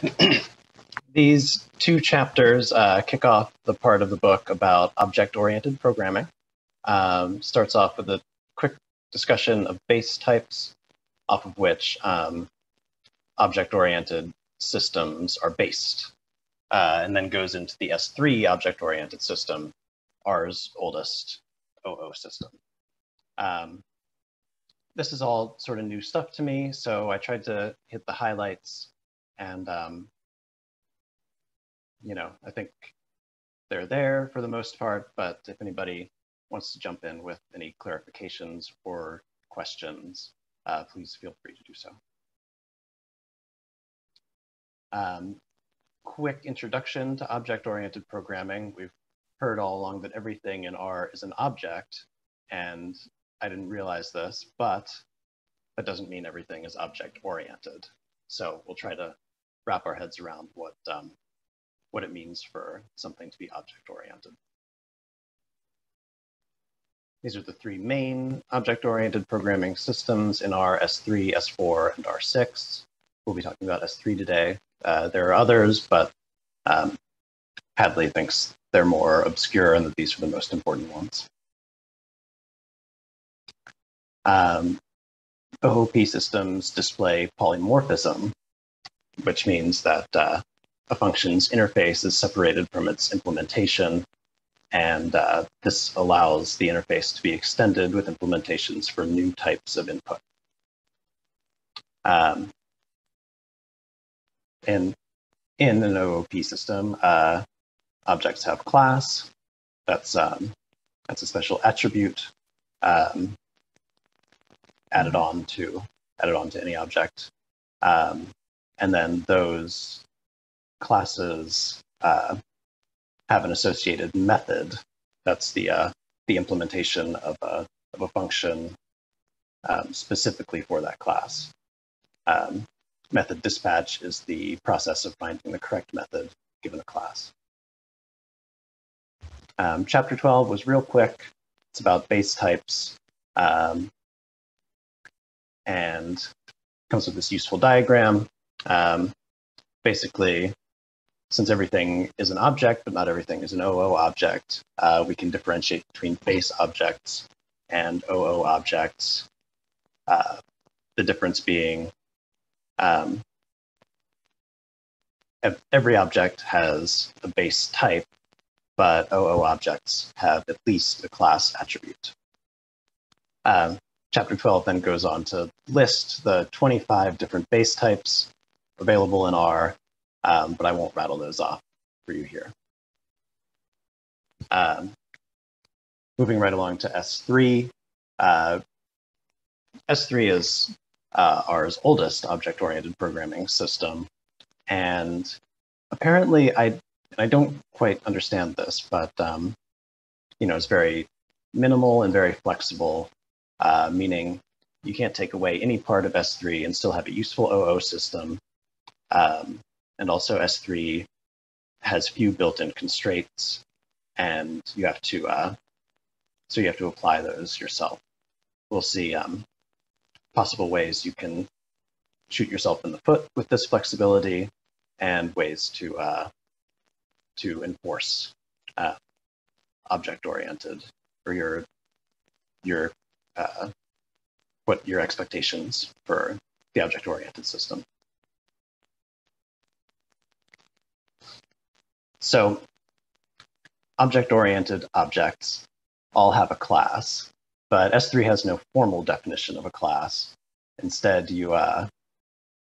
These two chapters uh, kick off the part of the book about object-oriented programming. Um, starts off with a quick discussion of base types, off of which um, object-oriented systems are based, uh, and then goes into the S3 object-oriented system, R's oldest OO system. Um, this is all sort of new stuff to me, so I tried to hit the highlights and, um, you know, I think they're there for the most part, but if anybody wants to jump in with any clarifications or questions, uh, please feel free to do so. Um, quick introduction to object-oriented programming. We've heard all along that everything in R is an object, and I didn't realize this, but that doesn't mean everything is object-oriented. So we'll try to wrap our heads around what, um, what it means for something to be object-oriented. These are the three main object-oriented programming systems in R, S3, S4, and R6. We'll be talking about S3 today. Uh, there are others, but um, Hadley thinks they're more obscure and that these are the most important ones. Um, OOP systems display polymorphism, which means that uh, a function's interface is separated from its implementation, and uh, this allows the interface to be extended with implementations for new types of input. Um, and in an OOP system, uh, objects have class. That's um, that's a special attribute um, added on to added on to any object, um, and then those classes uh, have an associated method. That's the uh, the implementation of a of a function um, specifically for that class. Um, method dispatch is the process of finding the correct method given a class. Um, chapter 12 was real quick. It's about base types um, and comes with this useful diagram. Um, basically, since everything is an object, but not everything is an OO object, uh, we can differentiate between base objects and OO objects. Uh, the difference being um, every object has a base type but OO objects have at least a class attribute. Um, chapter 12 then goes on to list the 25 different base types available in R, um, but I won't rattle those off for you here. Um, moving right along to S3. Uh, S3 is uh, R's oldest object-oriented programming system, and apparently I I don't quite understand this, but um, you know, it's very minimal and very flexible, uh, meaning you can't take away any part of S3 and still have a useful OO system. Um, and also S3 has few built-in constraints, and you have to uh, so you have to apply those yourself. We'll see um, possible ways you can shoot yourself in the foot with this flexibility, and ways to uh, to enforce uh, object-oriented or your your uh, what your expectations for the object-oriented system. So object-oriented objects all have a class, but S3 has no formal definition of a class. Instead, you uh,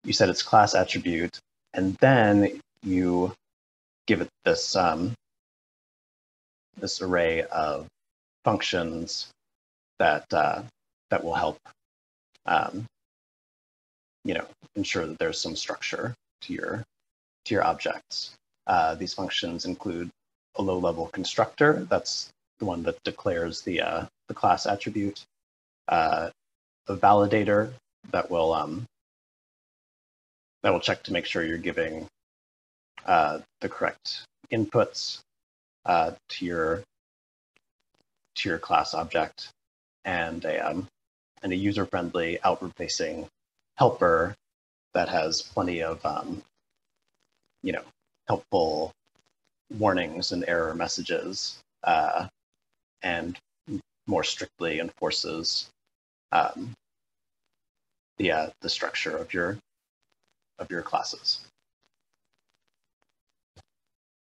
you set its class attribute, and then you give it this um, this array of functions that uh, that will help um, you know ensure that there's some structure to your to your objects. Uh, these functions include a low-level constructor. That's the one that declares the uh, the class attribute. Uh, a validator that will um, that will check to make sure you're giving uh, the correct inputs uh, to your to your class object and a um, and a user-friendly outward-facing helper that has plenty of um, you know, helpful warnings and error messages, uh, and more strictly enforces um, the uh, the structure of your of your classes.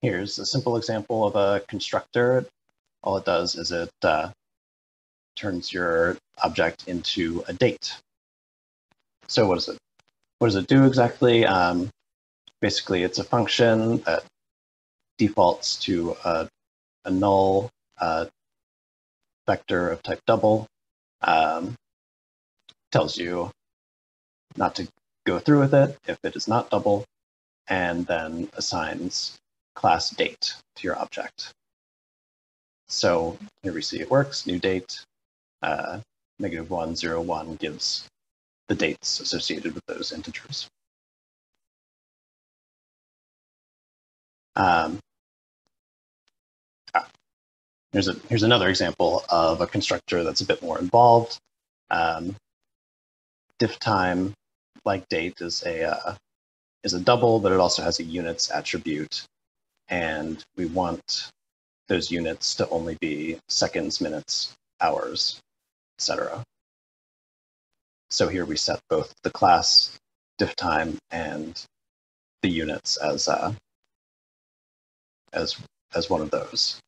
Here's a simple example of a constructor. All it does is it uh, turns your object into a date. So what does it what does it do exactly? Um, basically, it's a function that defaults to a, a null uh, vector of type double. Um, tells you not to go through with it if it is not double, and then assigns class date to your object. So here we see it works, new date, uh, negative one, zero, one gives the dates associated with those integers. Um, ah, here's, a, here's another example of a constructor that's a bit more involved. Um, difftime, like date, is a uh, is a double, but it also has a units attribute, and we want those units to only be seconds, minutes, hours, etc. So here we set both the class difftime and the units as uh, as as one of those.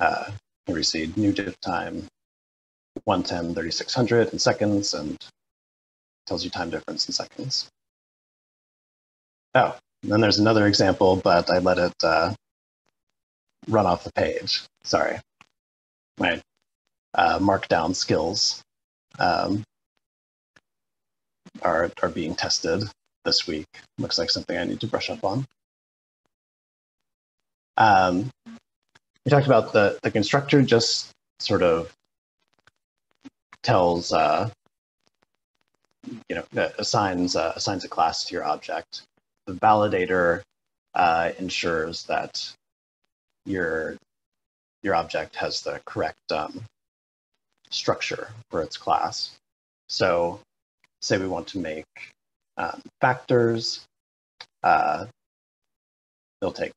Uh, we see new difftime 110 3600 in seconds and tells you time difference in seconds. Oh, then there's another example, but I let it uh, run off the page. Sorry. My uh, markdown skills um, are, are being tested this week. Looks like something I need to brush up on. Um, we talked about the, the constructor just sort of tells uh, you know, assigns uh, assigns a class to your object. The validator uh, ensures that your your object has the correct um, structure for its class. So, say we want to make um, factors. Uh, they'll take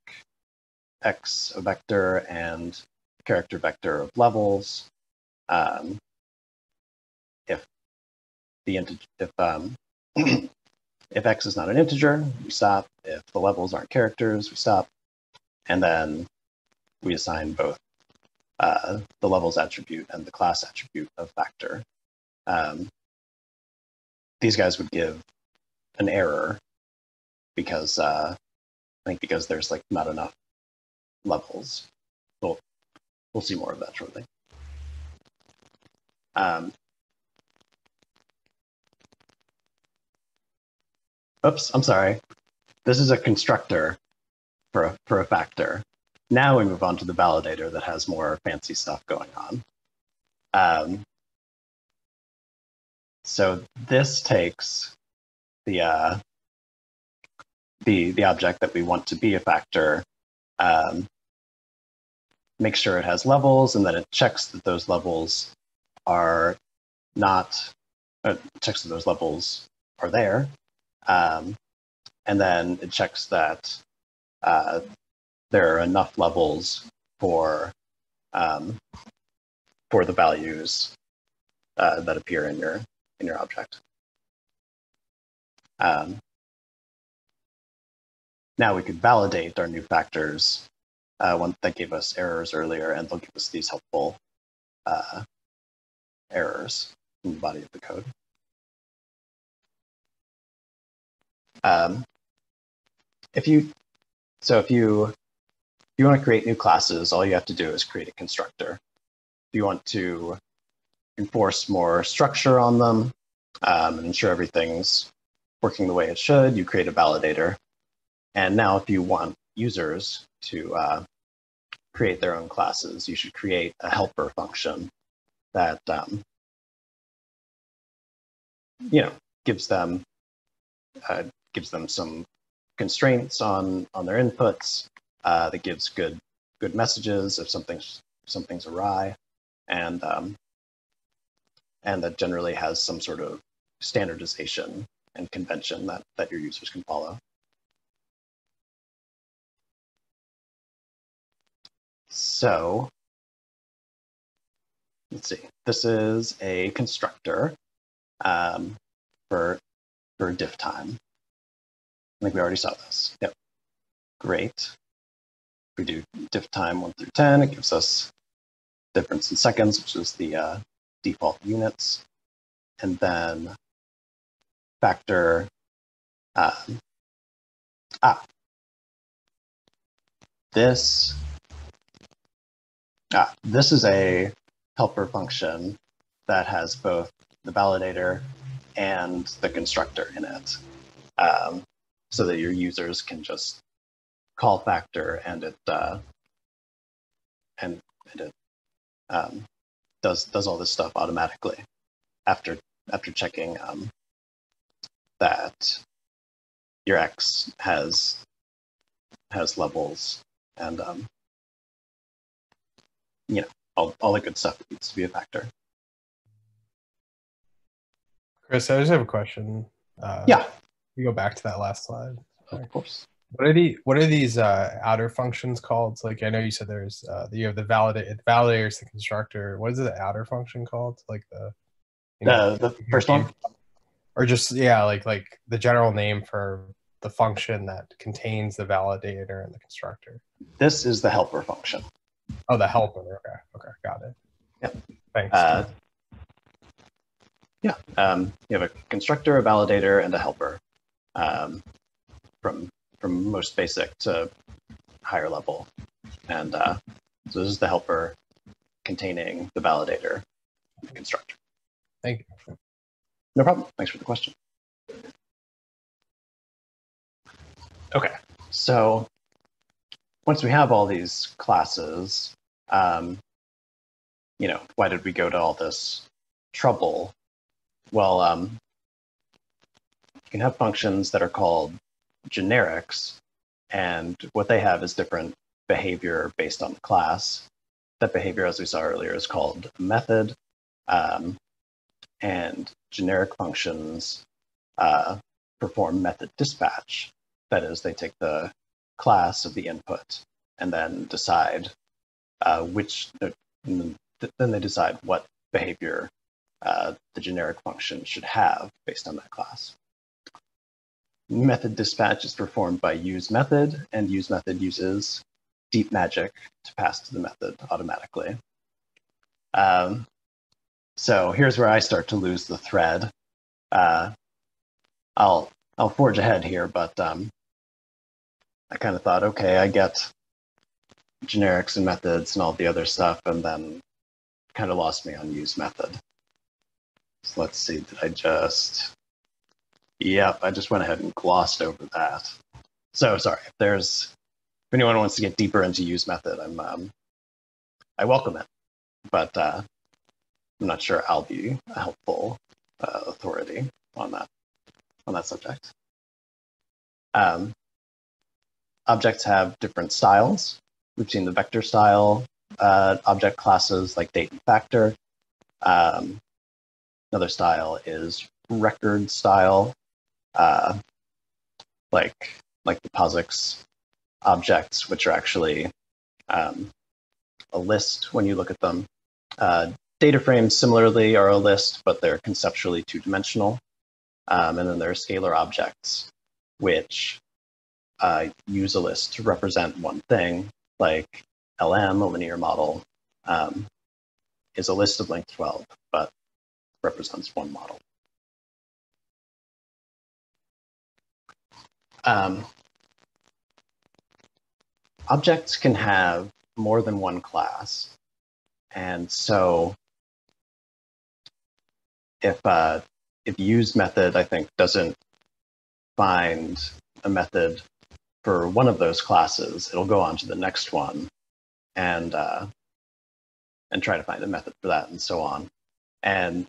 x a vector and character vector of levels. Um, the integer if um, if x is not an integer, we stop. If the levels aren't characters, we stop. And then we assign both uh, the levels attribute and the class attribute of factor. Um, these guys would give an error because uh, I think because there's like not enough levels. We'll, we'll see more of that shortly. Um, Oops, I'm sorry. This is a constructor for a, for a factor. Now we move on to the validator that has more fancy stuff going on. Um, so this takes the uh, the the object that we want to be a factor, um, make sure it has levels, and then it checks that those levels are not uh, checks that those levels are there, um, and then it checks that uh, there are enough levels for um, for the values uh, that appear in your in your object. Um, now we could validate our new factors uh, one that gave us errors earlier, and they'll give us these helpful uh, errors in the body of the code. Um, if you, so if you, if you want to create new classes, all you have to do is create a constructor. If you want to enforce more structure on them um, and ensure everything's working the way it should, you create a validator. And now if you want users to uh, create their own classes, you should create a helper function that um, you know gives them uh, gives them some constraints on on their inputs. Uh, that gives good good messages if something's something's awry, and um, and that generally has some sort of standardization and convention that that your users can follow. So let's see. This is a constructor um, for for difftime. I think we already saw this. Yep. Great. We do difftime 1 through 10, it gives us difference in seconds, which is the uh, default units. And then factor, um, ah, this, ah, this is a helper function that has both the validator and the constructor in it. Um, so that your users can just call factor and it uh, and, and it um, does does all this stuff automatically after after checking um, that your X has has levels and um, you know all, all the good stuff that needs to be a factor. Chris, I just have a question. Uh, yeah. We go back to that last slide. Of course. What are the what are these uh, outer functions called? Like I know you said there's uh, you have the validate it validators the constructor. What is the outer function called? Like the you know, the, the first one, or just yeah, like like the general name for the function that contains the validator and the constructor. This is the helper function. Oh, the helper. Okay, okay, got it. Yeah. Thanks. Uh, yeah, um, you have a constructor, a validator, and a helper um, from from most basic to higher level. And uh, so this is the helper containing the validator and the constructor. Thank you. No problem. Thanks for the question. Okay, so once we have all these classes, um, you know, why did we go to all this trouble well, um, you can have functions that are called generics, and what they have is different behavior based on the class. That behavior, as we saw earlier, is called method. Um, and generic functions uh, perform method dispatch. That is, they take the class of the input and then decide uh, which, uh, then they decide what behavior uh, the generic function should have based on that class. Method dispatch is performed by UseMethod, and UseMethod uses deep magic to pass to the method automatically. Um, so here's where I start to lose the thread. Uh, I'll I'll forge ahead here, but um, I kind of thought, okay, I get generics and methods and all the other stuff, and then kind of lost me on UseMethod. So let's see, did I just... Yep, I just went ahead and glossed over that. So sorry, if there's, if anyone wants to get deeper into UseMethod, I'm, um, I welcome it, but uh, I'm not sure I'll be a helpful uh, authority on that, on that subject. Um, objects have different styles. We've seen the vector style uh, object classes like date and factor. Um, Another style is record style, uh, like like the POSIX objects, which are actually um, a list when you look at them. Uh, data frames similarly are a list, but they're conceptually two-dimensional. Um, and then there are scalar objects, which uh, use a list to represent one thing, like LM, a linear model, um, is a list of length 12, but represents one model. Um, objects can have more than one class. And so if uh, if UseMethod, I think, doesn't find a method for one of those classes, it'll go on to the next one and uh, and try to find a method for that and so on. And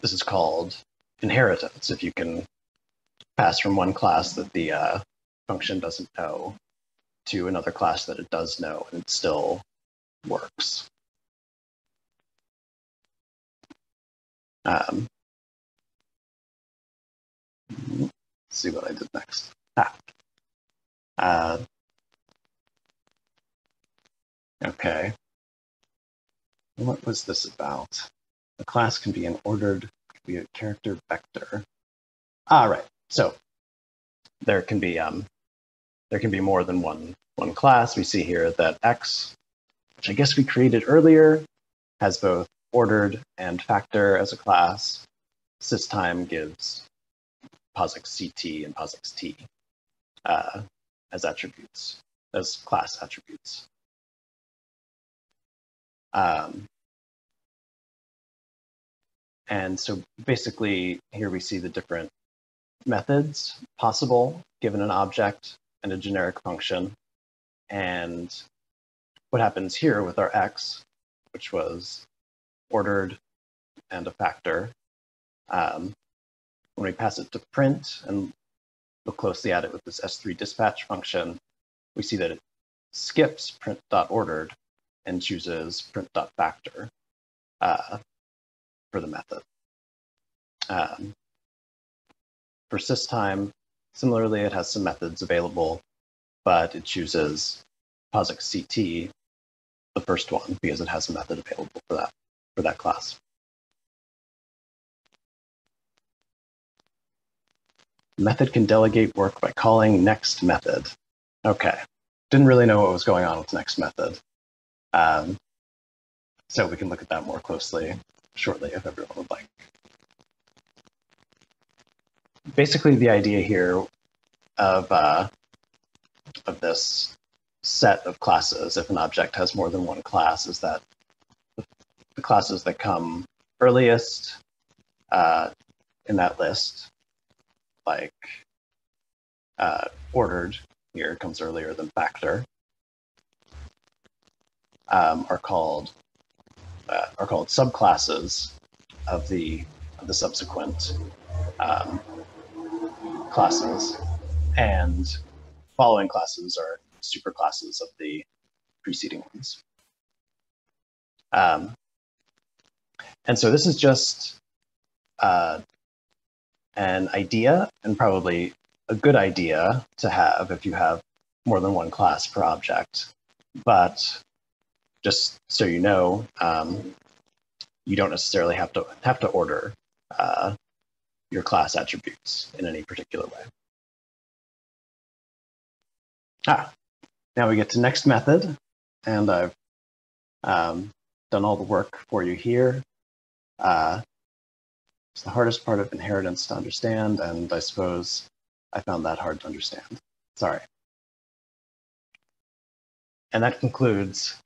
this is called inheritance. If you can pass from one class that the uh, function doesn't know to another class that it does know, and it still works. Um, see what I did next. Ah. Uh, okay. What was this about? A class can be an ordered, can be a character vector. All right. So there can be um, there can be more than one one class. We see here that X, which I guess we created earlier, has both ordered and factor as a class. Sys.time gives POSIXct and POSIXt uh, as attributes, as class attributes. Um, and so basically here we see the different methods possible given an object and a generic function. And what happens here with our x, which was ordered and a factor, um, when we pass it to print and look closely at it with this S3 dispatch function, we see that it skips print.ordered and chooses print.factor uh, for the method. Um, for Sys.time, similarly, it has some methods available, but it chooses POSIXct, the first one, because it has a method available for that, for that class. Method can delegate work by calling NextMethod. Okay, didn't really know what was going on with NextMethod. Um, so we can look at that more closely shortly if everyone would like. Basically, the idea here of, uh, of this set of classes, if an object has more than one class, is that the classes that come earliest uh, in that list, like uh, ordered here comes earlier than factor, um, are called uh, are called subclasses of the of the subsequent um, classes, and following classes are superclasses of the preceding ones. Um, and so this is just uh, an idea and probably a good idea to have if you have more than one class per object. But just so you know, um, you don't necessarily have to have to order uh, your class attributes in any particular way. Ah, now we get to NextMethod, and I've um, done all the work for you here. Uh, it's the hardest part of inheritance to understand, and I suppose I found that hard to understand. Sorry. And that concludes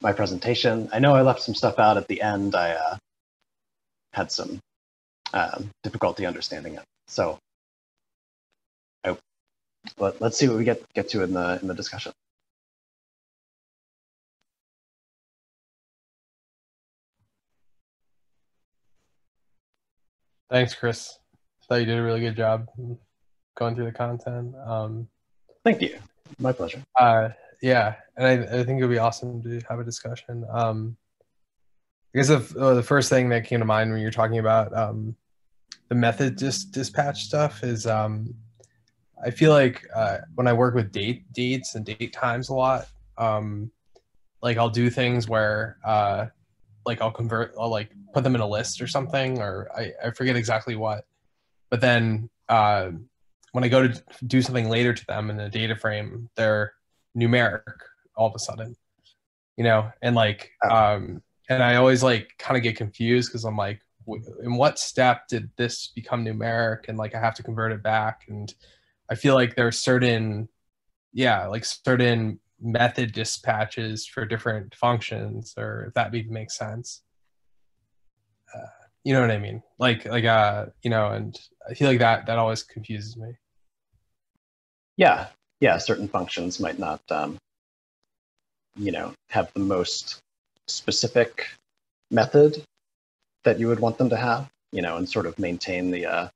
my presentation. I know I left some stuff out at the end. I uh, had some um, difficulty understanding it. So I, let, us see what we get get to in the in the discussion. Thanks, Chris. I thought you did a really good job going through the content. Um, Thank you. My pleasure. Uh, yeah, and I, I think it would be awesome to have a discussion. Um, I guess the, uh, the first thing that came to mind when you're talking about um, the method dis- dispatch stuff is um, I feel like uh, when I work with date dates and date times a lot, um, like I'll do things where uh, like I'll convert, I'll like put them in a list or something, or I, I forget exactly what. But then uh, when I go to do something later to them in the data frame, they're numeric all of a sudden, you know, and like, oh. um, and I always like kind of get confused because I'm like, in what step did this become numeric? And like, I have to convert it back. And I feel like there are certain, yeah, like certain method dispatches for different functions, or if that even makes sense. Uh, you know what I mean? Like, like, uh, you know, and I feel like that that always confuses me. Yeah, yeah, certain functions might not, um, you know, have the most specific method that you would want them to have, you know, and sort of maintain the uh,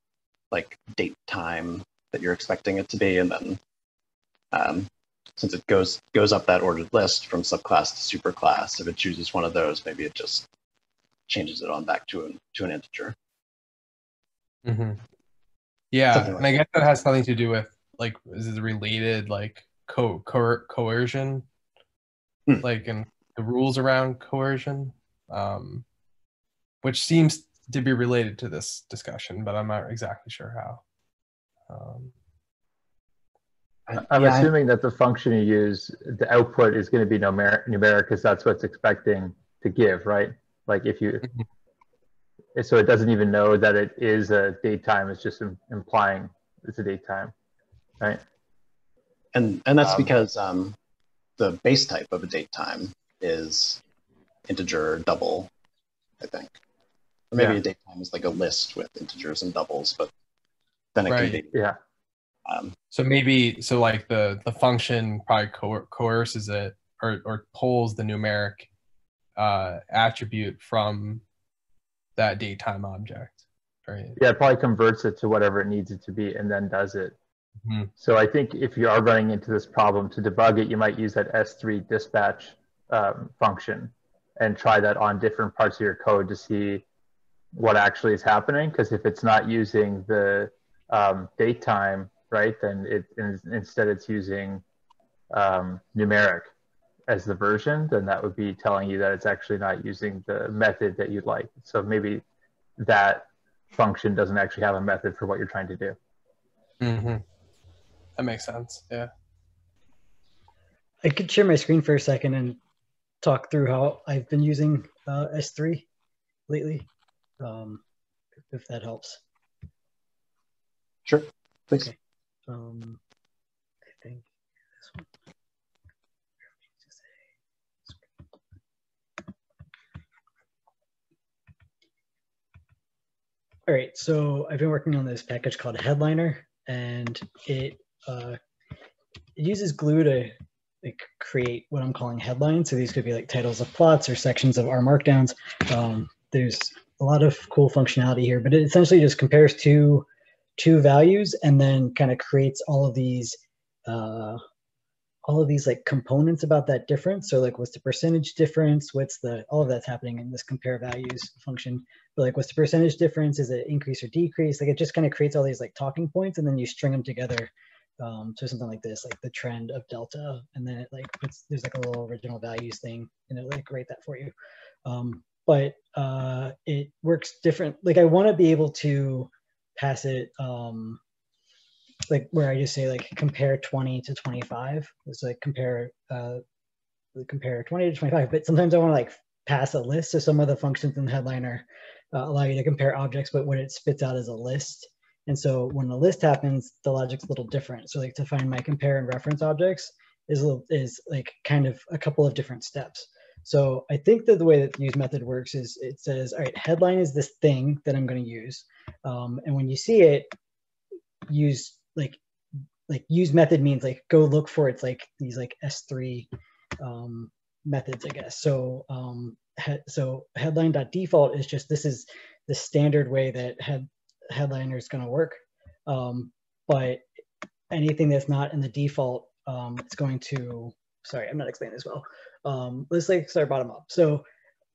like date time that you're expecting it to be, and then um, since it goes goes up that ordered list from subclass to superclass, if it chooses one of those, maybe it just changes it on back to an to an integer. Mm-hmm. Yeah, like and I guess that has something to do with like is it related like co, co- coercion hmm. like and the rules around coercion, um, which seems to be related to this discussion, but I'm not exactly sure how. Um, I'm Yeah, assuming that the function you use, the output is going to be numeric, numeric because that's what's expecting to give, right? Like if you, so it doesn't even know that it is a date time. It's just im- implying it's a date time, right? And and that's Um, because um, the base type of a date time is integer double, I think. Or maybe Yeah. a date time is like a list with integers and doubles, but then it Right. can be. Yeah. Um, so maybe so like the the function probably coer- coerces it or or pulls the numeric uh, attribute from that datetime object, right? Yeah, it probably converts it to whatever it needs it to be and then does it. Mhm. So I think if you are running into this problem to debug it, you might use that S3 dispatch um, function and try that on different parts of your code to see what actually is happening. Because if it's not using the um, date time, right, then it instead it's using um, numeric as the version, then that would be telling you that it's actually not using the method that you'd like. So maybe that function doesn't actually have a method for what you're trying to do. Mm-hmm. That makes sense. Yeah. I could share my screen for a second and talk through how I've been using uh, S3 lately, um, if that helps. sure, please. Okay. Um, I think this one. All right, so I've been working on this package called Headliner, and it uh, it uses Glue to like create what I'm calling headlines. So these could be like titles of plots or sections of R Markdowns. Um, there's a lot of cool functionality here, but it essentially just compares two two values and then kind of creates all of these uh, all of these like components about that difference. So like what's the percentage difference? What's the all of that's happening in this compare values function. But like what's the percentage difference? Is it increase or decrease? Like it just kind of creates all these like talking points and then you string them together um, to something like this, like the trend of delta, and then it like puts there's like a little original values thing, and it like rate that for you. Um, but uh, it works different. Like I want to be able to pass it um, like where I just say like compare 20 to 25. It's like compare uh, compare 20 to 25. But sometimes I want to like pass a list. So some of the functions in the headliner uh, allow you to compare objects, but what it spits out is a list. And so when the list happens, the logic's a little different. So like to find my compare and reference objects is little, is like kind of a couple of different steps. So I think that the way that the UseMethod works is it says, all right, headline is this thing that I'm going to use. Um, and when you see it, use like like UseMethod means like go look for it's like these like S3 um, methods, I guess. So um, he, so headline.default is just this is the standard way that head headliner is going to work. Um, but anything that's not in the default, um, it's going to, sorry, I'm not explaining this well. Um, let's like start bottom up. So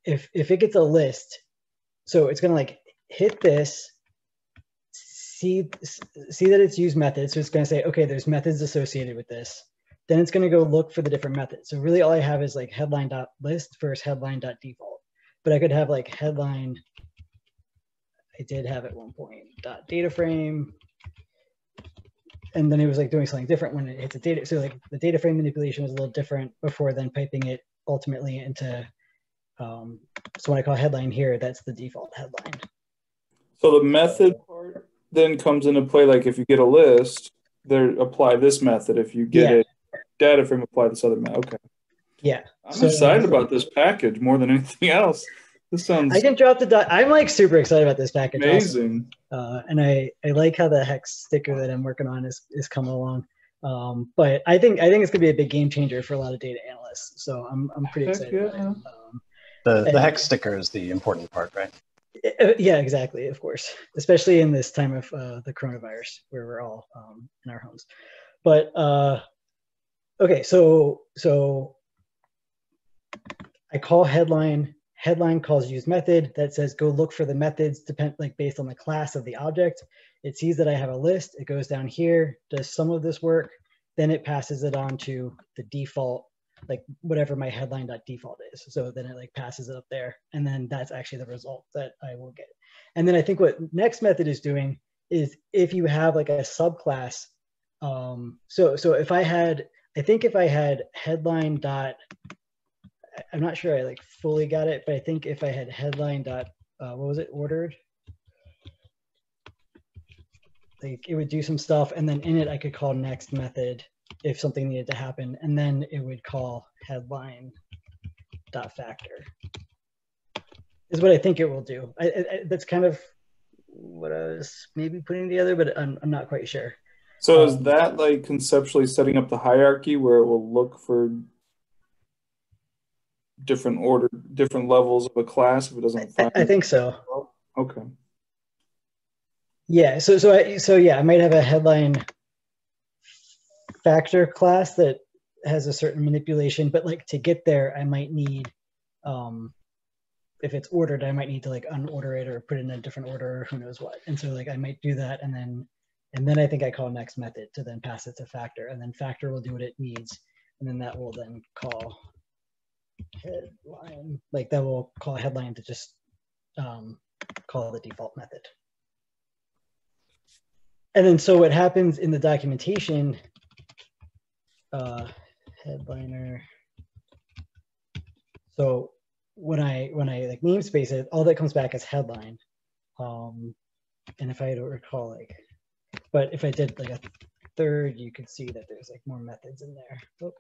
if, if it gets a list, so it's going to like hit this, see, see that it's used methods. So it's going to say, okay, there's methods associated with this. Then it's going to go look for the different methods. So really all I have is like headline dot headline.list versus headline.default. But I could have like headline I did have at one point dot data frame. And then it was like doing something different when it hits a data. So like the data frame manipulation was a little different before then piping it ultimately into, um, so when I call headline here, that's the default headline. So the method then comes into play. Like if you get a list, there apply this method. If you get Yeah. a data frame, apply this other method. Okay. Yeah. I'm So- excited about this package more than anything else. This sounds I can drop the dot. I'm like super excited about this package. also. amazing. uh, and I, I like how the hex sticker that I'm working on is, is coming along. Um, but I think I think it's gonna be a big game changer for a lot of data analysts. So I'm I'm pretty Heck excited. yeah. About it. Um, The the hex sticker is the important part, right? Uh, yeah, exactly. Of course, especially in this time of uh, the coronavirus where we're all um, in our homes. But uh, okay, so so I call headline. Headline calls UseMethod that says go look for the methods depend like based on the class of the object. It sees that I have a list. It goes down here, does some of this work, then it passes it on to the default like whatever my headline default is. So then it like passes it up there, and then that's actually the result that I will get. And then I think what NextMethod is doing is if you have like a subclass. Um, so so if I had, I think if I had headline dot, I'm not sure I like fully got it, but I think if I had headline dot, uh, what was it ordered? Like it would do some stuff, and then in it I could call next method if something needed to happen, and then it would call headline dot factor. Is what I think it will do. I, I, that's kind of what I was maybe putting together, but I'm, I'm not quite sure. So is Um, that like conceptually setting up the hierarchy where it will look for different order, different levels of a class if it doesn't I, find? I think so. Okay. Yeah. So so I, so yeah, I might have a headline factor class that has a certain manipulation, but like to get there, I might need, um, if it's ordered, I might need to like unorder it or put it in a different order or who knows what. And so like I might do that and then and then I think I call NextMethod to then pass it to factor and then factor will do what it needs and then that will then call headline like that will call headline to just um, call the default method. And then so what happens in the documentation, uh, headliner. So when I when I like namespace it, all that comes back as headline. Um, and if I to recall like, but if I did like a third, you could see that there's like more methods in there. Oh.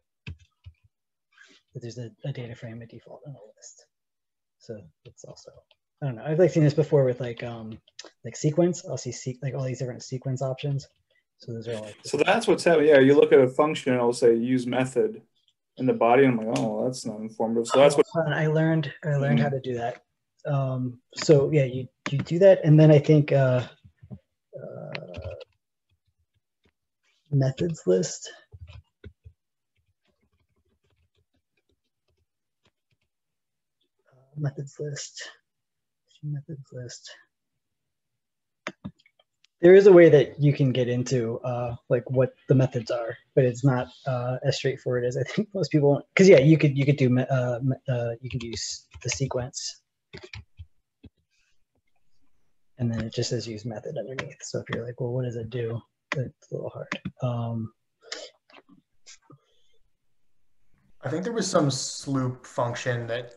There's a, a data frame, a default, and a list. So it's also I don't know. I've like seen this before with like um like sequence. I'll see se- like all these different sequence options. So those are like So that's what's happening. Yeah, you look at a function and it'll say UseMethod in the body. And I'm like, oh, that's not informative. So that's what. Oh, fun. I learned I learned how to do that. Um, so yeah, you you do that, and then I think uh, uh, methods list. Uh, methods list. Methods list. There is a way that you can get into uh, like what the methods are, but it's not uh, as straightforward as I think most people. Because yeah, you could you could do uh, uh, you could use the sequence, and then it just says UseMethod underneath. So if you're like, well, what does it do? It's a little hard. Um, I think there was some sloop function that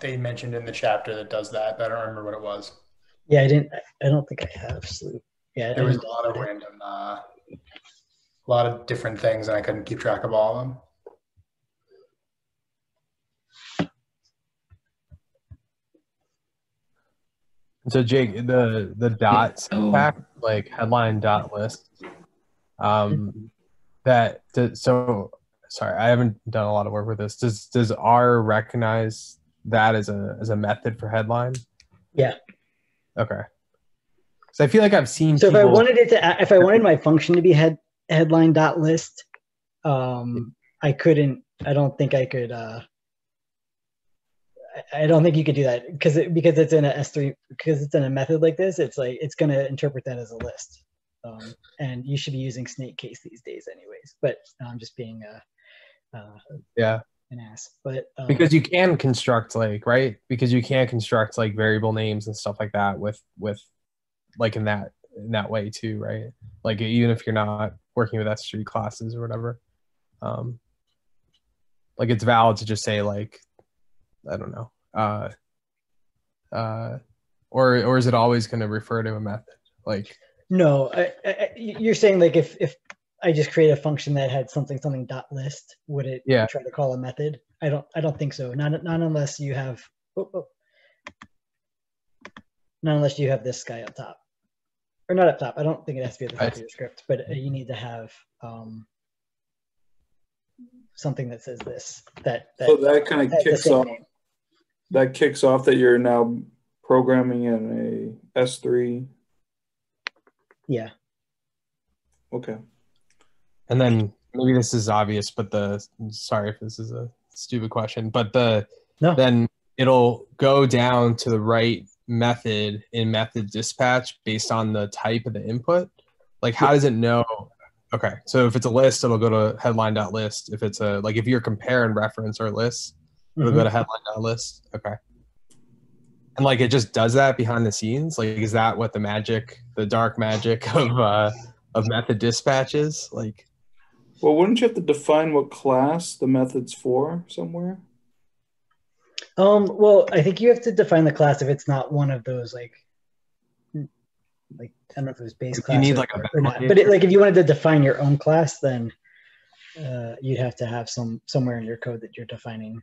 they mentioned in the chapter that does that. but I don't remember what it was. yeah, I didn't. I don't think I have sleep. Yeah, There was a lot of it. random, uh, a lot of different things, and I couldn't keep track of all of them. So Jake, the the dots Oh. pack like headline dot list. Um, that does, so sorry, I haven't done a lot of work with this. Does does R recognize that as a as a method for headline? Yeah. Okay. So I feel like I've seen. So if I wanted it to, if I wanted my function to be head headline dot list, um, I couldn't. I don't think I could. Uh, I- I don't think you could do that because it, because it's in a S three because it's in a method like this. It's like it's going to interpret that as a list, um, and you should be using snake case these days, anyways. But I'm just being uh, uh, yeah, an ass. But um, because you can construct like right because you can construct like variable names and stuff like that with with like in that in that way too, right? Like even if you're not working with S3 classes or whatever, um, like it's valid to just say like I don't know, uh, uh, or or is it always going to refer to a method? Like No, I, I, you're saying like if if I just create a function that had something something dot list, would it Yeah. try to call a method? I don't I don't think so. Not not unless you have oh, oh. not unless you have this guy up top, or not up top. I don't think it has to be at the top I- of your script, but uh, you need to have um, something that says this that that, So that kind of kicks off. name. That kicks off that you're now programming in a S3. Yeah. Okay. And then maybe this is obvious, but the sorry if this is a stupid question, but the No. then it'll go down to the right method in method dispatch based on the type of the input. Like how does it know? Okay, so if it's a list, it'll go to headline.list. If it's a like if you're comparing reference or lists, it'll Mm-hmm. go to headline.list. Okay. And like it just does that behind the scenes. Like is that what the magic, the dark magic of uh of method dispatch is? Like Well, wouldn't you have to define what class the method's for somewhere? Um, well, I think you have to define the class if it's not one of those like, like I don't know if it was base You class. need, or, like, a or not. But it, like if you wanted to define your own class, then uh, you'd have to have some somewhere in your code that you're defining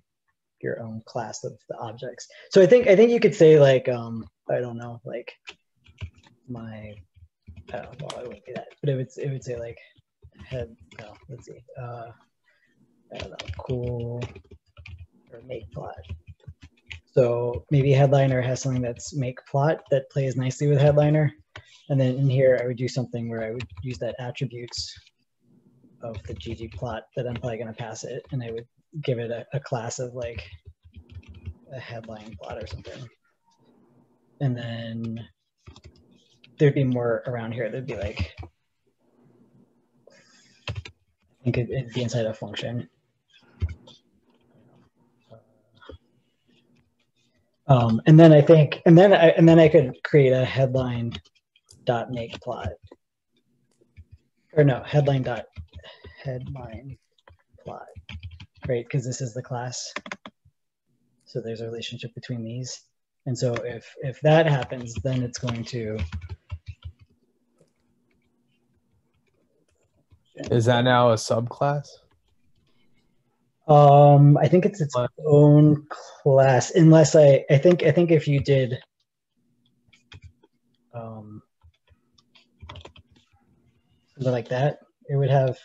your own class of the objects. So I think I think you could say like um I don't know like my I don't well, it wouldn't be that, but it would it would say like head no let's see uh I don't know cool or make plot. So maybe headliner has something that's make plot that plays nicely with headliner. And then in here, I would do something where I would use that attributes of the ggplot that I'm probably going to pass it. And I would give it a, a class of like a headline plot or something. And then there'd be more around here. There'd be like, I think it'd, it'd be inside a function. Um, and then I think, and then I, and then I could create a headline dot make plot. Or no, headline dot headline plot, right? Because this is the class. So there's a relationship between these. And so if if that happens, then it's going to is that now a subclass? Um, I think it's its own class, unless I, I think, I think if you did, um, something like that, it would have,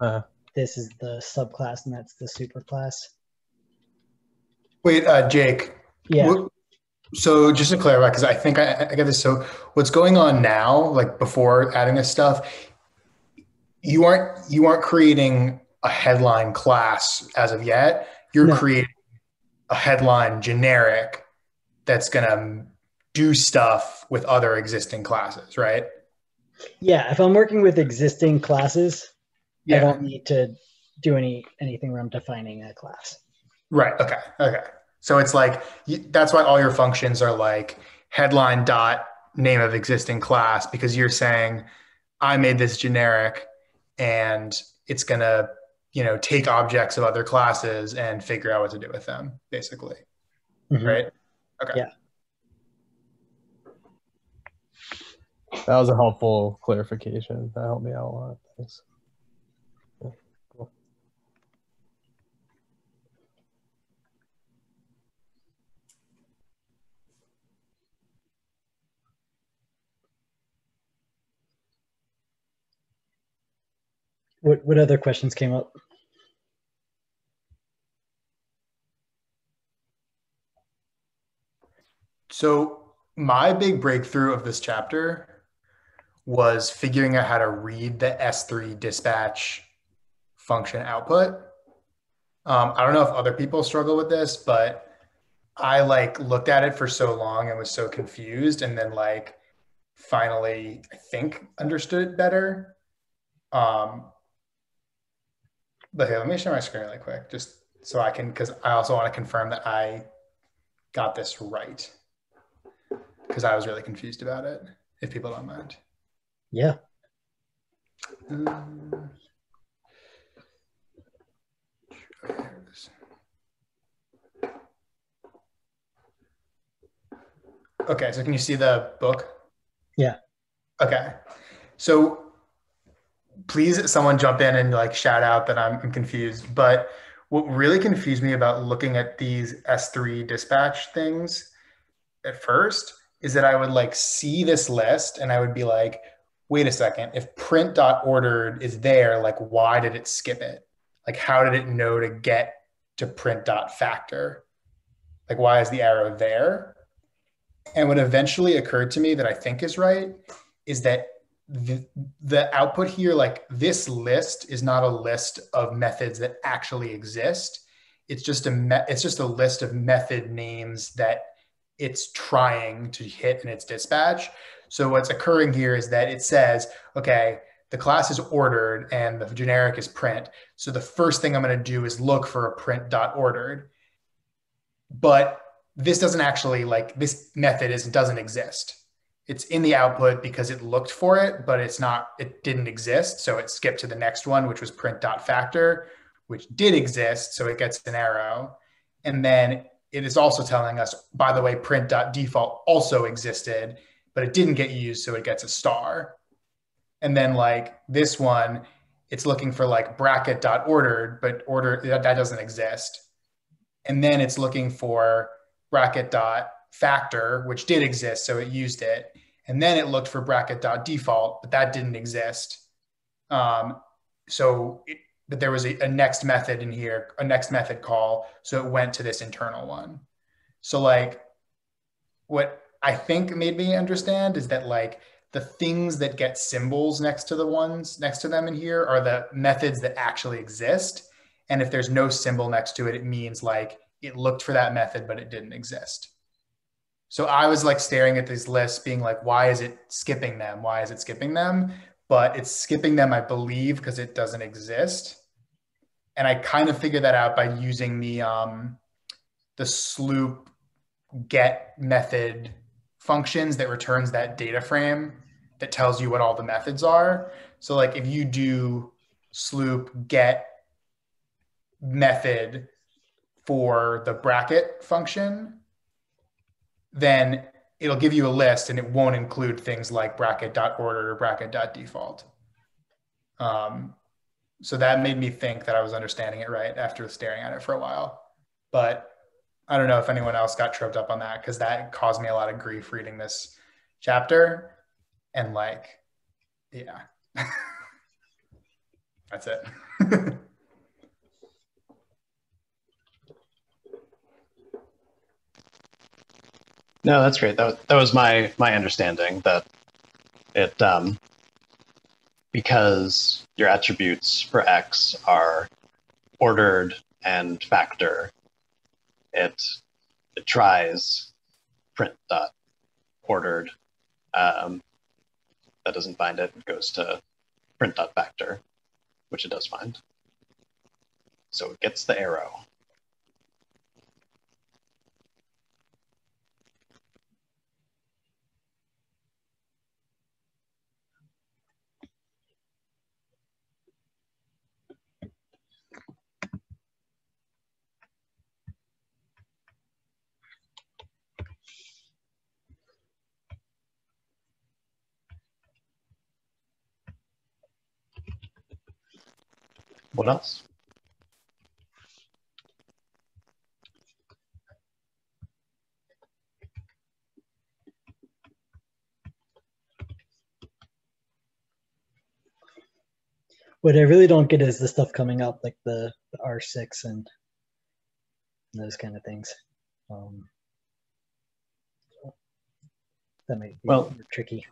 Uh. this is the subclass and that's the superclass. Wait, uh, Jake. Yeah. What- so just to clarify, because I think I, I get this. So what's going on now, like before adding this stuff, you aren't you aren't creating a headline class as of yet. You're No. creating a headline generic that's gonna do stuff with other existing classes, right? Yeah. If I'm working with existing classes, I don't need to do any, anything where I'm defining a class. Right. Okay. Okay. So it's like that's why all your functions are like headline dot name of existing class because you're saying I made this generic and it's gonna you know take objects of other classes and figure out what to do with them basically Mhm. right okay Yeah. That was a helpful clarification. That helped me out a lot. Thanks. Yeah, cool. What, what other questions came up? So my big breakthrough of this chapter was figuring out how to read the S3 dispatch function output. Um, I don't know if other people struggle with this, but I like looked at it for so long and was so confused, and then like finally, I think understood better. Um, but hey, let me share my screen really quick, just so I can, because I also want to confirm that I got this right because I was really confused about it, if people don't mind. Yeah. Um, okay, here it is. Okay, so can you see the book? Yeah. Okay. So please someone jump in and like shout out that I'm, I'm confused. But what really confused me about looking at these S3 dispatch things at first is that I would like see this list and I would be like, wait a second, if print.ordered is there, like why did it skip it? Like how did it know to get to print.factor? Like why is the arrow there? And what eventually occurred to me that I think is right is that the, the output here, like this list is not a list of methods that actually exist. It's just a me- it's just a list of method names that it's trying to hit in its dispatch. So what's occurring here is that it says, okay, the class is ordered and the generic is print. So the first thing I'm going to do is look for a print dot ordered. But this doesn't actually like this method is doesn't exist. It's in the output because it looked for it, but it's not, it didn't exist. So it skipped to the next one, which was print dot factor, which did exist. So it gets an arrow. And then it is also telling us, by the way, print dot default also existed, but it didn't get used. So it gets a star. And then like this one, it's looking for like bracket dot ordered, but order that, that doesn't exist. And then it's looking for bracket dot factor, which did exist, so it used it. And then it looked for bracket dot default, but that didn't exist. Um, so, it, but there was a, a next method in here, a next method call, so it went to this internal one. So like, what I think made me understand is that like the things that get symbols next to the ones next to them in here are the methods that actually exist. And if there's no symbol next to it, it means like it looked for that method, but it didn't exist. So I was like staring at these lists, being like, why is it skipping them? Why is it skipping them? But it's skipping them, I believe, because it doesn't exist. And I kind of figured that out by using the um, the sloop get method functions that returns that data frame that tells you what all the methods are. So like if you do sloop get method for the bracket function, then it'll give you a list and it won't include things like bracket.order or bracket.default. Um, so that made me think that I was understanding it right after staring at it for a while. But I don't know if anyone else got tripped up on that because that caused me a lot of grief reading this chapter. And like, yeah, that's it. No, that's great. That, that was my my understanding that it um, because your attributes for X are ordered and factor, it it tries print dot ordered. Um, that doesn't find it, it goes to print dot factor, which it does find. So it gets the arrow. What else? What I really don't get is the stuff coming up, like the, the R6 and those kind of things. Um, that might be Well- tricky.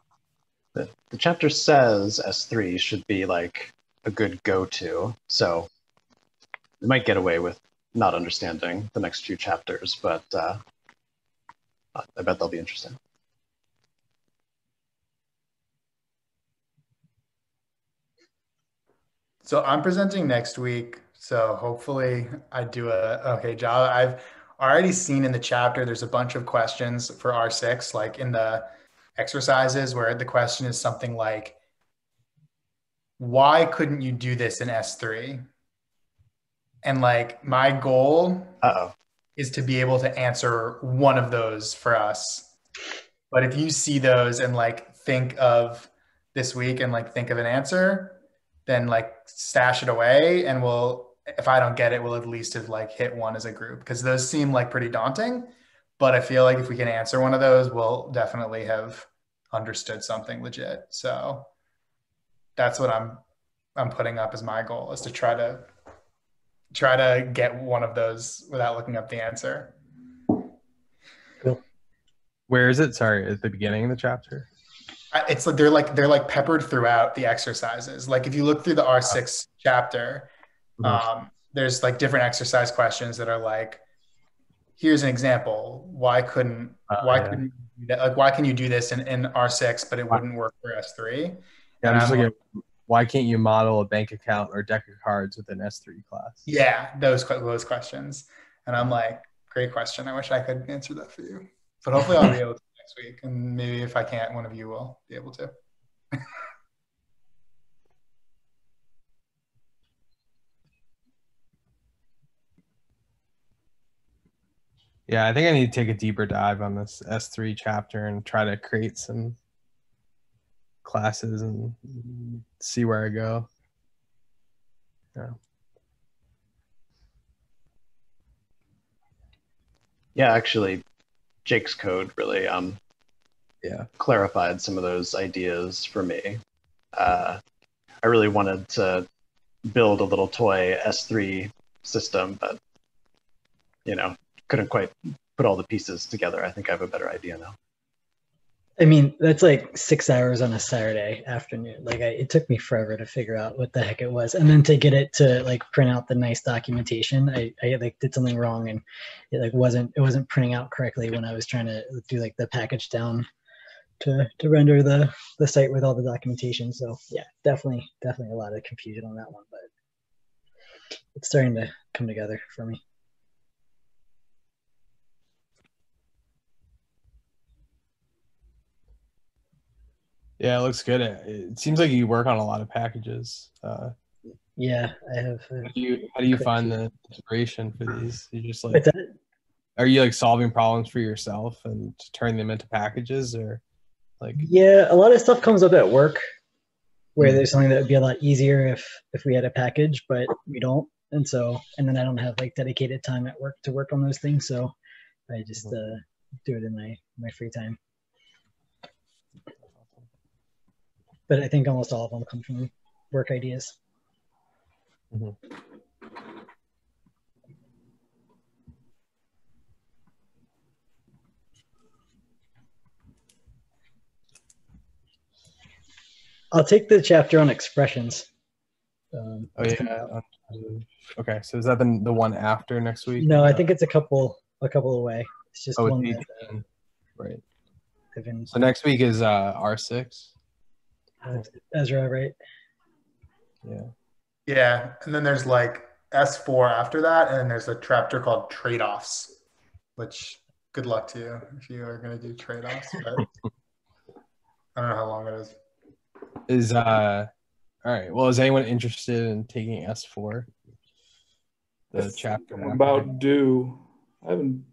The, the chapter says S3 should be like a good go-to, so we might get away with not understanding the next few chapters, but uh, I bet they'll be interesting. So I'm presenting next week. So hopefully I do a okay job. I've already seen in the chapter there's a bunch of questions for R6, like in the exercises where the question is something like, why couldn't you do this in S3? And like my goal Uh-oh. is to be able to answer one of those for us. But if you see those and like think of this week and like think of an answer, then like stash it away and we'll if I don't get it, we'll at least have like hit one as a group because those seem like pretty daunting. But I feel like if we can answer one of those, we'll definitely have understood something legit. So that's what I'm I'm putting up as my goal is to try to try to get one of those without looking up the answer. Where is it? Sorry, at the beginning of the chapter. It's like they're like they're like peppered throughout the exercises. Like if you look through the R6 chapter, um, there's like different exercise questions that are like, here's an example. Why couldn't Uh, why yeah. couldn't you do that? like why can you do this in, in R6 but it wouldn't work for S3? Yeah, I'm just Um, looking at why can't you model a bank account or deck of cards with an S3 class? Yeah, those those questions, and I'm like, great question. I wish I could answer that for you, but hopefully I'll be able to next week, and maybe if I can't, one of you will be able to. Yeah, I think I need to take a deeper dive on this S3 chapter and try to create some classes and see where I go. Yeah. Yeah, actually, Jake's code really um, Yeah. clarified some of those ideas for me. Uh, I really wanted to build a little toy S3 system, but you know, couldn't quite put all the pieces together. I think I have a better idea now. I mean, that's like six hours on a Saturday afternoon. Like, I, it took me forever to figure out what the heck it was, and then to get it to like print out the nice documentation. I, I like did something wrong, and it like wasn't it wasn't printing out correctly when I was trying to do like the pkgdown to to render the the site with all the documentation. So yeah, definitely definitely a lot of confusion on that one, but it's starting to come together for me. Yeah, it looks good. It, it seems like you work on a lot of packages. Uh, Yeah, I have. Uh, how do you how do you find the inspiration for these? You just like are you like solving problems for yourself and turning them into packages or like Yeah, a lot of stuff comes up at work where Mhm. there's something that would be a lot easier if if we had a package, but we don't. And so and then I don't have like dedicated time at work to work on those things, so I just uh, do it in my my free time. But I think almost all of them come from work ideas. I'll take the chapter on expressions. Um, oh yeah okay so is that the, the one after next week No, I think it's a couple a couple away. It's just oh one that uh, right so next week is uh r6 Ezra, right? yeah Yeah, and then there's like S4 after that, and then there's a chapter called trade-offs, which good luck to you if you are going to do trade-offs. But I don't know how long it is. is uh all right well is anyone interested in taking s4 the chapter I'm after? about due. I haven't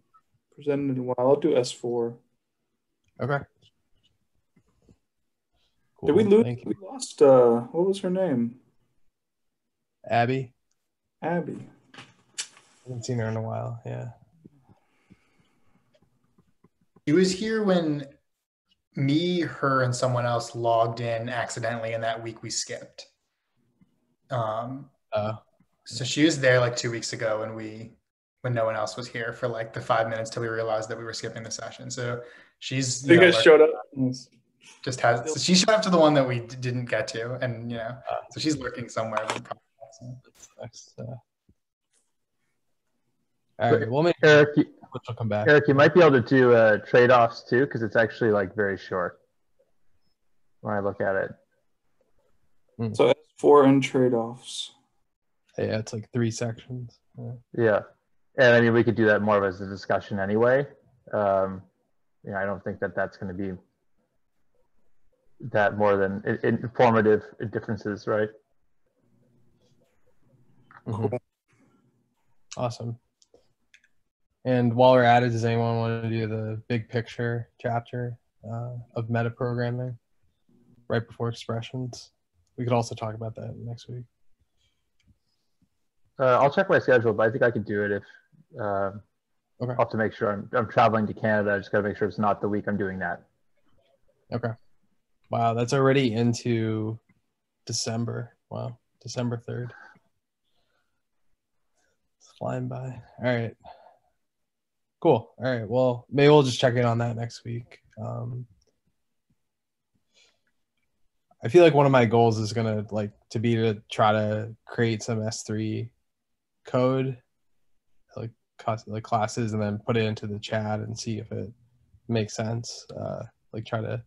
presented in a while. I'll do S4. okay Did we lose? thank you. We lost. Uh, what was her name? abby Abby. I haven't seen her in a while yeah She was here when me, her, and someone else logged in accidentally in that week we skipped. Um, uh so she was there like two weeks ago when we when no one else was here for like the five minutes till we realized that we were skipping the session. So she's You you know, guys like, showed up. Yes. just has so she showed up to the one that we d- didn't get to, and you know, Uh. so she's lurking somewhere. but probably not, so. Next, uh, all right, we'll make Eric, you- Which will come back. Eric, you might be able to do uh, trade-offs too, because it's actually like very short. When I look at it, So S4 and trade-offs. Yeah, it's like three sections. Yeah. yeah, and I mean we could do that more of as a discussion anyway. Um, you know, I don't think that that's going to be that more than informative differences, right? Mhm. Awesome. And while we're at it, does anyone want to do the big picture chapter uh, of metaprogramming right before expressions? We could also talk about that next week. Uh, I'll check my schedule, but I think I could do it if. Um, Okay. I'll have to make sure I'm, I'm traveling to Canada. I just got to make sure it's not the week I'm doing that. Okay. Wow, that's already into December. Wow, December 3rd. It's flying by. All right. Cool. All right. Well, maybe we'll just check in on that next week. Um, I feel like one of my goals is gonna like to be to try to create some S3 code, like like classes, and then put it into the chat and see if it makes sense. Uh, like try to,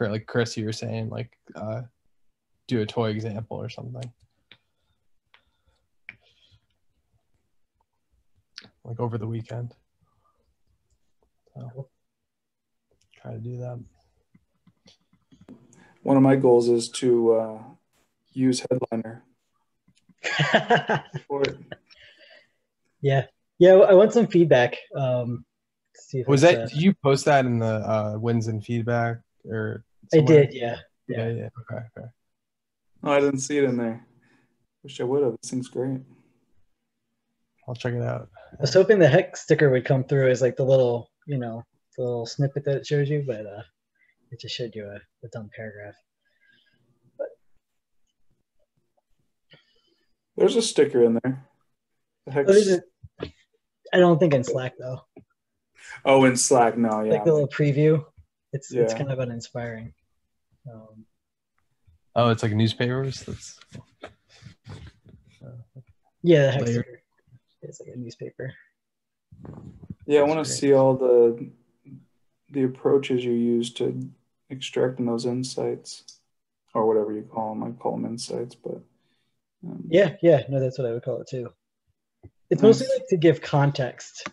like Chris, you were saying, like uh, do a toy example or something. Like over the weekend. So try to do that. One of my goals is to uh, use Headliner for it. yeah, yeah. I want some feedback. Um, see if Was that uh, did you post that in the uh wins and feedback or I did. Yeah. Yeah, yeah. Okay, okay. Oh, I didn't see it in there. Wish I would have. This seems great. I'll check it out. I was hoping the hex sticker would come through as like the little, you know, the little snippet that it shows you, but uh, it just showed you a, a dumb paragraph. But... There's a sticker in there. The heck? Oh, there's a- I don't think in Slack though. Oh, in Slack, no, yeah. Like the little preview, it's it's kind of uninspiring. Um, Oh, it's like newspapers. That's yeah, the hex Layer. sticker. It's like a newspaper. Yeah, I That's want to see all the the approaches you use to extracting those insights, or whatever you call them. I call them insights, but um, Yeah, yeah, no, that's what I would call it too. It's mostly like to give context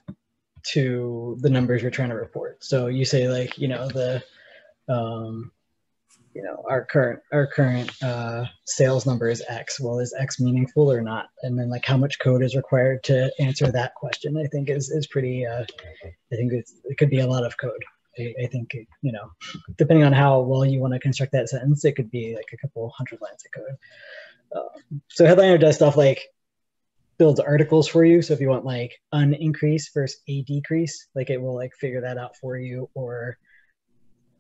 to the numbers you're trying to report. So you say like, you know, the, um, you know, our current our current uh, sales number is X. Well, is X meaningful or not? And then like how much code is required to answer that question? I think is is pretty. Uh, I think it's, it could be a lot of code. I, think you know, depending on how well you want to construct that sentence, it could be like a couple hundred lines of code. Um, so headliner does stuff like builds articles for you. So if you want like an increase versus a decrease, like it will like figure that out for you, or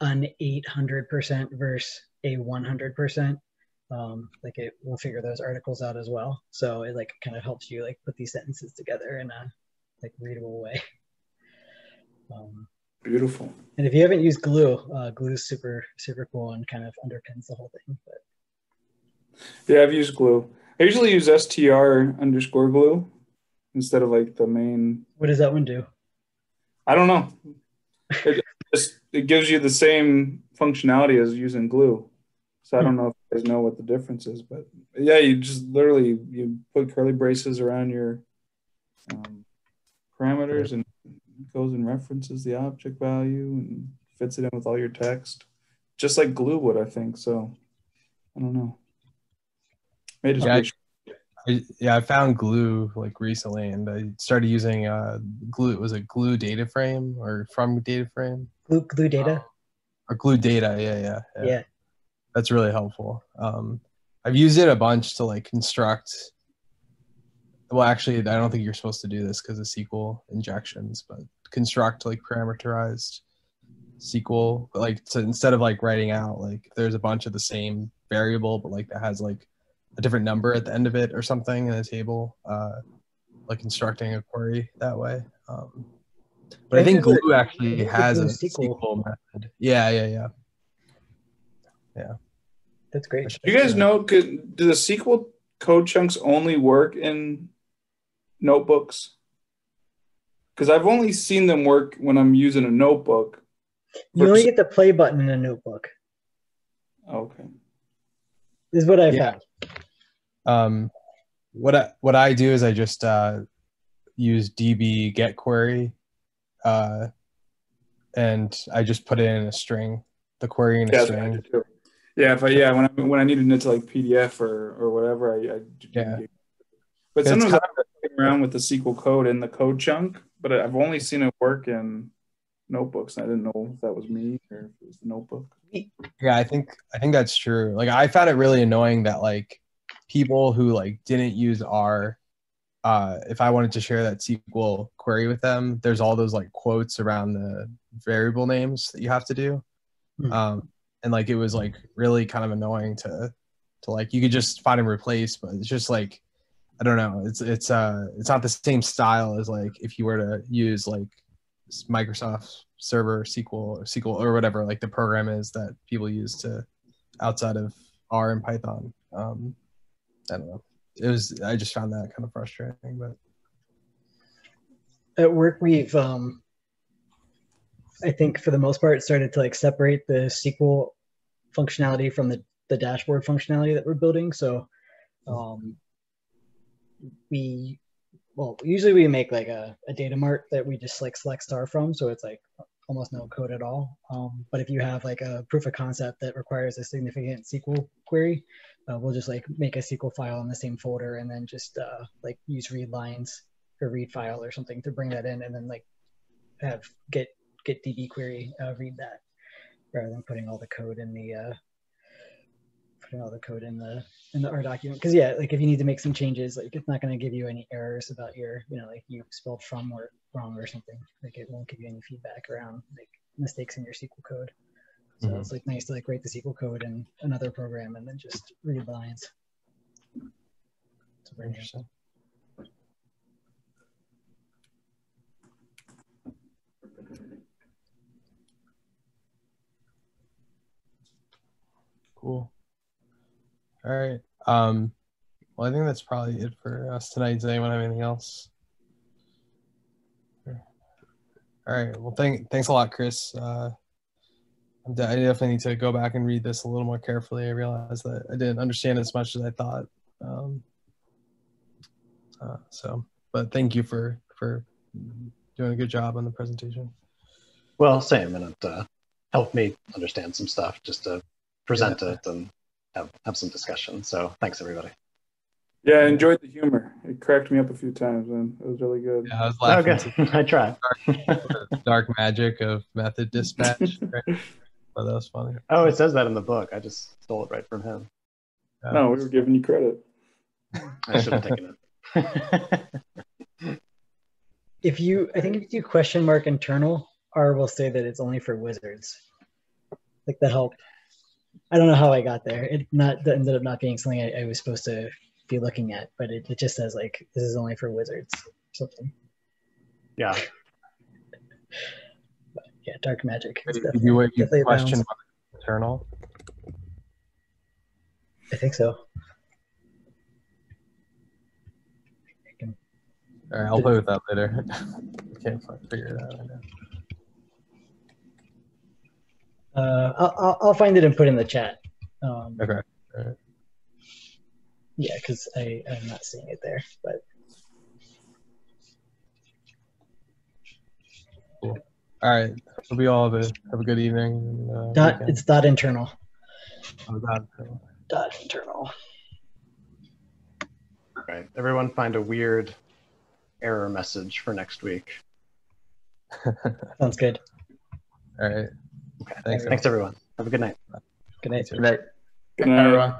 an 800% versus a 100%. Um, like it will figure those articles out as well. So it like kind of helps you like put these sentences together in a like readable way. Um, beautiful. and if you haven't used Glue, uh, Glue is super super cool and kind of underpins the whole thing. But Yeah, I've used glue. I usually use str underscore glue instead of like the main. what does that one do? I don't know. It just it gives you the same functionality as using glue. So I don't know if you guys know what the difference is, but yeah, you just literally you put curly braces around your um, parameters and goes and references the object value and fits it in with all your text, just like glue would, I think. So I don't know. May just Yeah, be- I, yeah, I found glue like recently, and I started using uh glue. It was it glue data frame or from data frame Glue Glue data? or glue data? Yeah, yeah, yeah. That's really helpful. Um, I've used it a bunch to like construct. Well, actually, I don't think you're supposed to do this because of SQL injections, but construct like parameterized SQL, like so instead of like writing out like there's a bunch of the same variable, but like that has like a different number at the end of it or something in a table, uh, like constructing a query that way. Um, but I think Glue- Glue actually has a SQL. SQL method. Yeah, yeah, yeah. Yeah. That's great. Do you guys know? Could, do the SQL code chunks only work in notebooks? Because I've only seen them work when I'm using a notebook. You only get the play button in a notebook. Okay. Is what I've Yeah. found. Um, what I what I do is I just uh, use dbGetQuery, uh, and I just put it in a string, the query in a Yeah, that's what I string. Yeah, if I yeah when I when I needed it to like PDF or or whatever, I, I do Yeah. But It's sometimes kind I'm playing around with the SQL code in the code chunk, but I've only seen it work in notebooks. I didn't know if that was me or if it was the notebook. Yeah, I think I think that's true. Like I found it really annoying that like people who like didn't use R, uh, if I wanted to share that SQL query with them, there's all those like quotes around the variable names that you have to do. Hmm. Um, and like it was like really kind of annoying to to like you could just find and replace, but it's just like I don't know. It's it's uh it's not the same style as like if you were to use like Microsoft Server SQL or SQL or whatever like the program is that people use to outside of R and Python. Um, I don't know. It was I just found that kind of frustrating, but At work, we've, um, I think for the most part, started to like separate the SQL functionality from the the dashboard functionality that we're building. So um, we well usually we make like a, a data mart that we just like select star from so it's like almost no code at all. Um, but if you have like a proof of concept that requires a significant sql query uh, we'll just like make a sql file in the same folder and then just uh, like use read lines or read file or something to bring that in and then like have get get db query uh, read that rather than putting all the code in the uh, putting all the code in the in the R document. Because yeah, like if you need to make some changes, like it's not going to give you any errors about your, you know, like you spelled from or wrong or something. Like it won't give you any feedback around like mistakes in your SQL code. So Mhm. it's like nice to like write the SQL code in another program and then just read lines. So very. Interesting. Cool. All right. Um, well, I think that's probably it for us tonight. Does anyone have anything else? All right. Well, thank, thanks a lot, Chris. Uh, I'm de- I definitely need to go back and read this a little more carefully. I realized that I didn't understand as much as I thought. Um, uh, so, but thank you for for doing a good job on the presentation. Well, same, and it uh, helped me understand some stuff just to present it and have, have some discussion. So thanks, everybody. Yeah, I enjoyed the humor. It cracked me up a few times, and It was really good. Yeah, I was Oh, laughing good. I tried. at the dark magic of method dispatch. Right? But that was funny. oh, it says that in the book. I just stole it right from him. Yeah. No, we were giving you credit. I should have taken it. If you, I think if you do question mark internal, R will say that it's only for wizards. Like that helped. I don't know how I got there. It not that ended up not being something I, I was supposed to be looking at, but it, it just says like this is only for wizards. Something. yeah. Yeah, dark magic. is Did you, you definitely question bounds. about internal? I think so. All right, I'll play with that later. I Can't figure it out right now. Uh, I'll, I'll, I'll find it and put it in the chat. Um, Okay. Alright. Yeah, because I I'm not seeing it there, but All right. Hope you all have a have a good evening. Uh, dot weekend. it's dot internal. Oh, God. Dot internal. Right. Everyone find a weird error message for next week. Sounds good. All right. Okay. Thanks. Thanks, everyone. Have a good night. Good night. Good night. Good Hi, night. everyone.